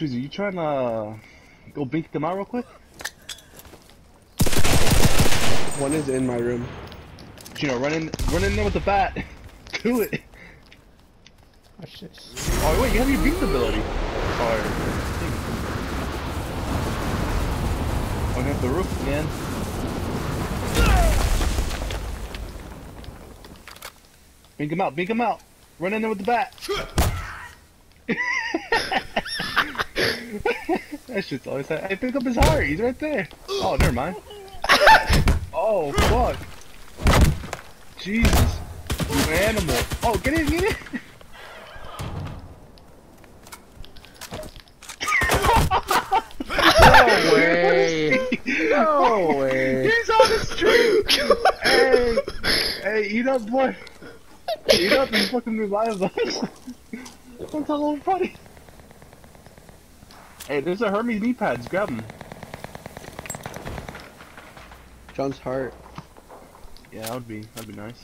Treasy, you trying to uh, go bink them out real quick? One is in my room. You know, run in, run in there with the bat. Do it. Watch this. Oh wait, you have your beast ability. Or Oh, hit the roof again. Bink him out, bink him out. Run in there with the bat. That shit's always that. Hey, pick up his heart. He's right there. Oh, never mind. Oh, fuck. Jesus. You animal. Oh, get in, get in. No way. No way. He's on the street. hey, hey, eat up, boy. Eat up and fucking revive us. That's a little funny. Hey, there's a Hermes knee pads. Grab them. John's heart. Yeah, that would be that'd be nice.